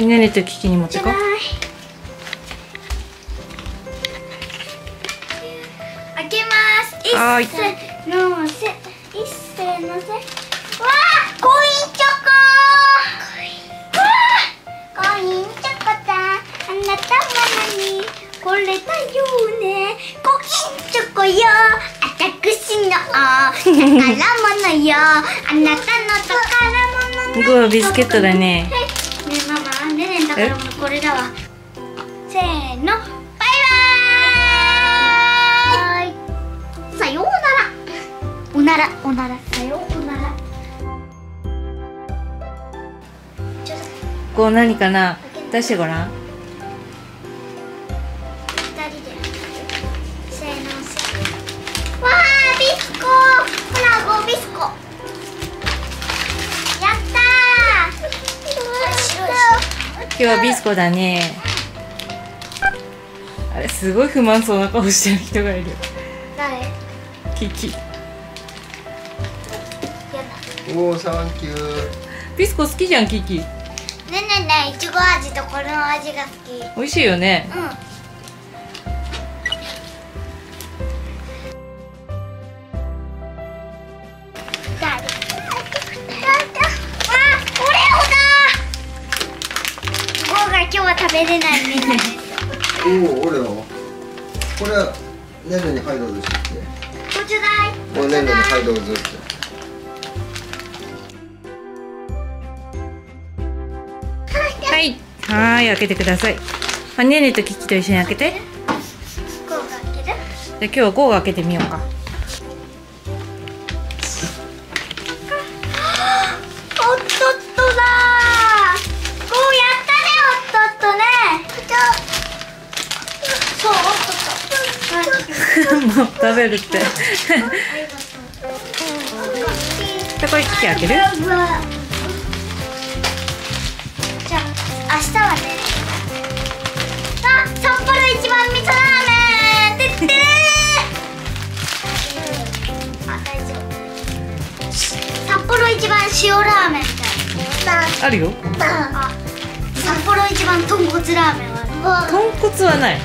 ねねとキキに持ってこ。開けます。いっはーい。せのせいっせのせわあコインチョコわあコインチョコだ。あなたは何これだよね。コインチョコよ。私の宝物よ。あなたの宝物。僕はビスケットだね マねねの宝物これだわ。せーの。バイバーイ。さようなら。おならおなら。さようなら。こう何かな？出してごらん今日はビスコだね。あれすごい不満そうな顔してる人がいる。誰？やキ。キだ。おおサンキュー。ビスコ好きじゃんキキ。ねえねえねえいちご味とこの味が好き。美味しいよね。うんは食べれないみたい。ですおおオレオこれはねねにして。ねねにって。はい。はーい開けてください。あねねとキキと一緒に開けて。ゴーが開けるじゃあ今日はゴーが開けてみようか もう食べるって。じゃあこれキキ開ける？じゃあ明日はねあ札幌一番味噌ラーメンてってれあ大丈夫。札幌一番塩ラーメンあるよあ札幌一番豚骨ラーメンはある。豚骨はない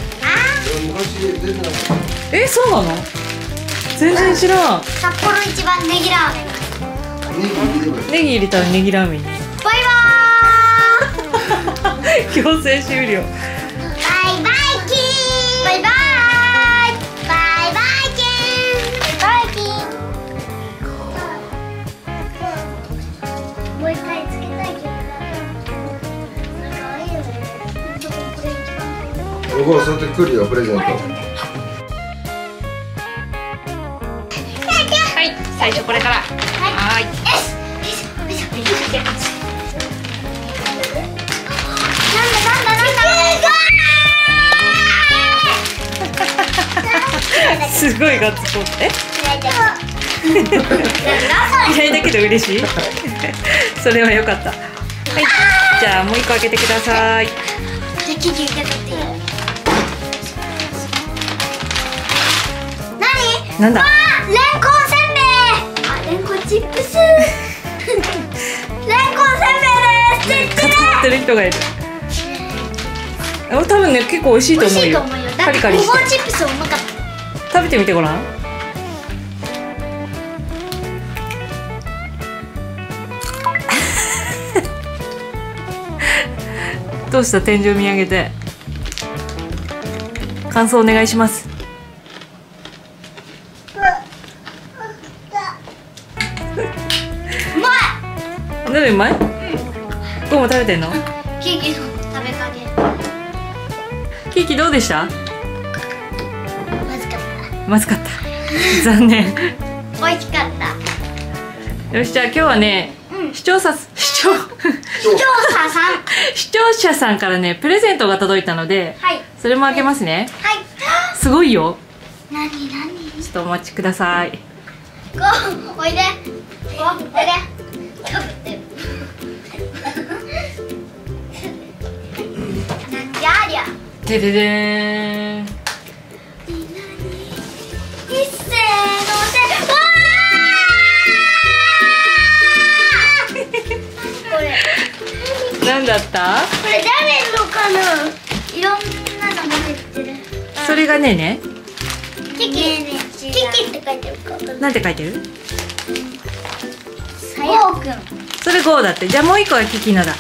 えそうなの？全然知らん。札幌一番ネギラーメン。ネギ入れたらネギラーメンにバイバーイ。強制終了おおそうやって来るよプ。レゼントはい最初これからはいよしなんだなんだなんだすごいガッツポーズえ嫌いだ嫌いだけど嬉しいそれは良かったはいじゃあもう一個開けてくださいなんだ？あレンコンせんべい。あレンコンチップス。レンコンせんべいです。固まってる人がいる。あ多分ね結構美味しいと思うよ。カリカリごぼうしてチップスうまかった。食べてみてごらん。どうした？天井見上げて。感想お願いしますも食べてんの？ケーキの食べ加減ケーキどうでした？まずかっまずかった。残念。た美味しかった。よしじゃあ今日はね、うん。視聴者視聴。調査さん。視聴者さんからねプレゼントが届いたのではい。それも開けますね。はい。すごいよ。なになにちょっとお待ちください。ゴーおいで。おいででででーん。いっせーのせわーこれ何だった？これ誰のかな？いろんなのが入ってる。それがねえね。キキ。キキって書いてるかな。んて書いてる？さや。くん。それ GO だって。じゃあもう一個はキキのだ。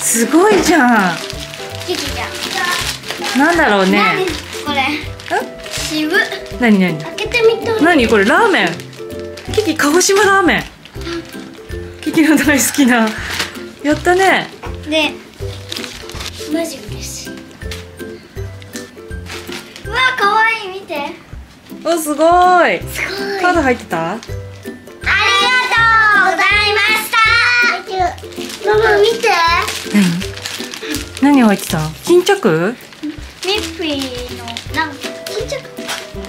すごいじゃん。キキちゃんなんだろう何？ねこれ。渋。っ何何？開けてみたい。何？これラーメン。キキ鹿児島ラーメン。キキの大好きな。やったね。でマジ嬉しい。うわ可愛い。見て。おすごい。すごい。カード入ってた？ありがとうございました。ママ見て。何何入ってた？巾着？ミッフィーのなんか巾着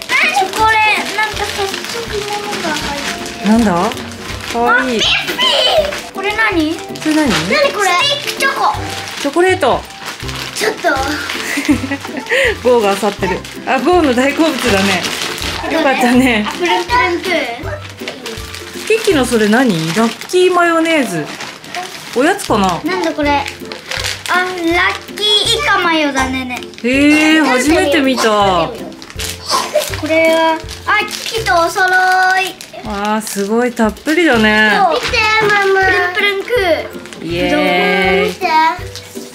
何これなんか早速物が入ってなんだ？かわいい。ミッフィー！これ何？それ何？何これ？スティックチョコ。チョコレート。ちょっと。ゴーが漁ってる。あゴーの大好物だね。よかったね。プルンプルンプルキキのそれ何？ラッキーマヨネーズ。おやつかな？なんだこれ？あラッキーイカマヨだねね。へえ初めて見た。これはあキキとお揃い。あーすごいたっぷりだね。見てママ。プルンプルンクイエーイ。見て？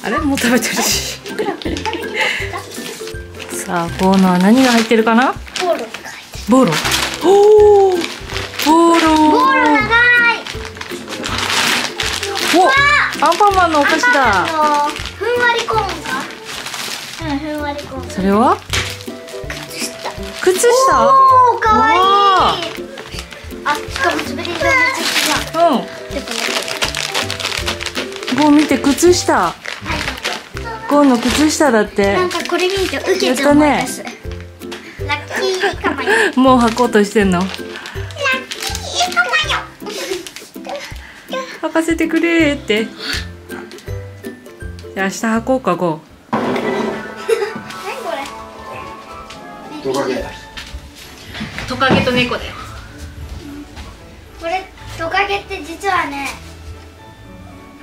あれ？もう食べてるし。さあゴーのは何が入ってるかな？ボールって書いて。ボロおおボロボール長い。おアンパンマンのお菓子だ。ふんわりコーンかうんふんわりコーン。それは？靴下。靴下？おーかわいい。わあ。しかも滑り止め付きだう。ん。ゴー見て靴下。ゴーの靴下だって。なんかこれ見ると受けて思い出す、ラッキーイカマヨラッキもう履こうとしてんのかせてくれーって。じゃあ明日履こうかゴ何これ？トカゲ。ートカゲと猫だよ。これトカゲって実はね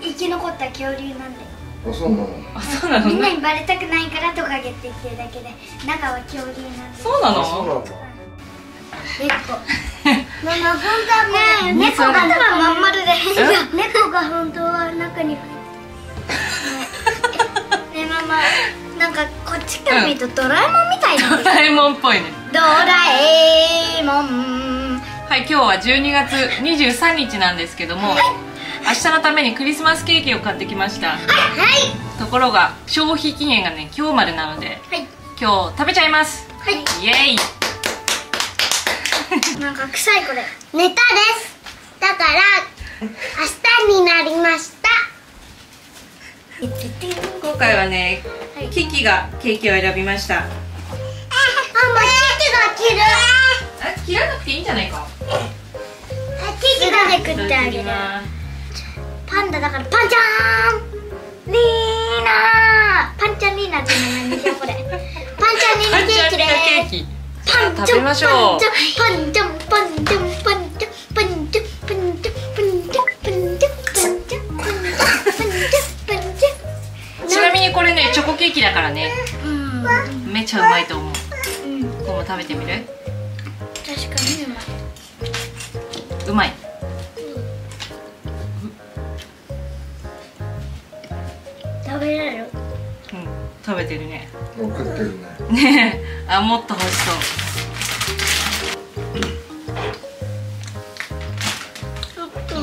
生き残った恐竜なんだよ。あそうなの？あそうなみんなにバレたくないからトカゲって言ってるだけで中は恐竜なんだよ。そうなあそうなんだ。猫 ママ本当はね猫がまん丸で猫が本当は中に入って。るねねママなんかこっちから見るとドラえもんみたいなドラえもんっぽいね。ドラえもん。はい今日は12月23日なんですけども明日のためにクリスマスケーキを買ってきました。はい。ところが消費期限がね今日までなのではい。今日食べちゃいます。はい。イエイなんか臭いこれ。ネタです。だから明日になりました。今回はねはい。キキがケーキを選びました。あ、もうキキがあ切らなくていいんじゃないか？切るキキがで食ってあげる。パンダだからパンちゃん。リーナー。パンちゃんリーナーって名前にしようこれ。パンちゃんリーナーケーキでケーキパンちゃん食べましょう。パンちゃんパンちゃんパンちゃんパンちゃんパンちゃんパンちゃんパンちゃんパンちゃんパンちゃんパンちゃんパンちゃんちなみにこれねチョコケーキだからね。うん。めっちゃうまいと思う。こも食べてみる？確かにうまい。うまい。食べれる？うん。食べてるねってるね。ねえ。あもっと欲しそう。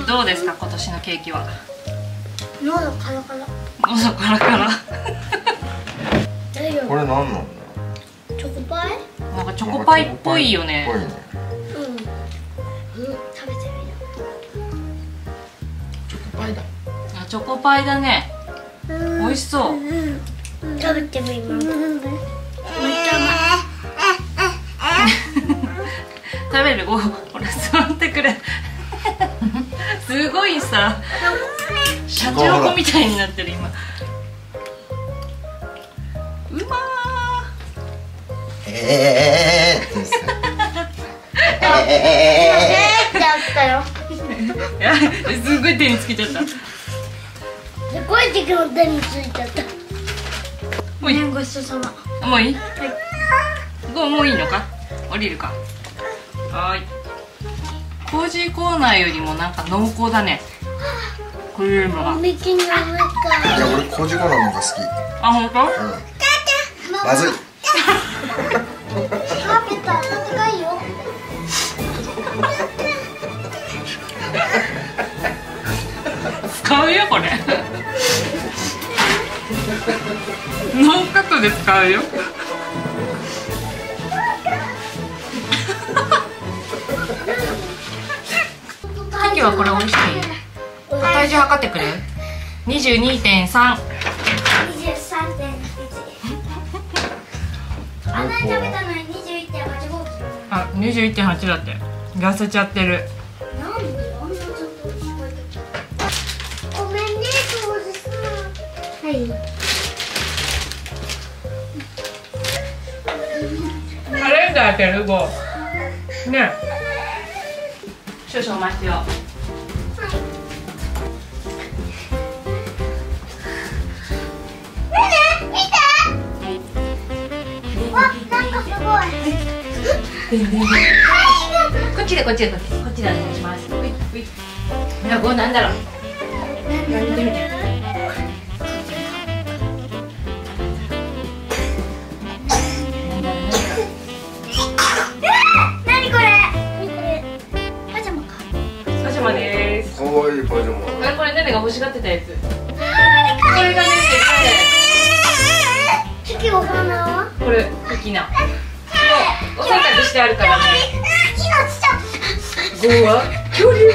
どうですか今年のケーキは？喉カラカラ。喉カラカラ。これ何なんだ？夫チョコパイ？なんかチョコパイっぽいよね。ぽいね。うん。うん。食べてみるチョコパイだ。あチョコパイだね。美味しそう食べてみます食べる？ごほら座ってくれ。すごいさ。シャチホコみたいになってる今。うまええーってさ。まいえーってあったよ。すごい手につけちゃった。すごい手についちゃったもういい？ごちそうさま。もういい？ごもういいのか？降りるか。はーい。コージーコーナーよりもなんか濃厚だね。クリームが。いや俺コージコーナーの方が好き。あ本当？うん。まずい。カーペット暖かいよ。使うよこれノーカットで使うよ。キキはこれ美味しい？体重測ってくれ。22.3 23.1あんなに食べたのに21.85キロあ21.8だって。痩せちゃってるけるごね。少々お待ちを。ね見て。わなんかすごい。こっちでこっちでこっちで。こっちでお願いします。ういうい。なごなんだろう。見てみてジャマです。かわいいパジャマ。これが欲しがってたやつこれがお花はこれ好きなお洗濯してあるからね命ゴは恐竜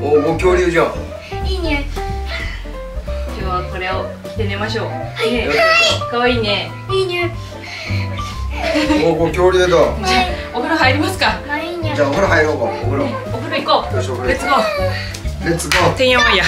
おお恐竜じゃんれを着て寝ましょう。ね。かわいいね。いい匂いおお恐竜だ。お風呂入りますか。まあいい匂いじゃあお風呂入ろうか。お風呂。お風呂行こう。レッツゴーレッツゴーてんやわんや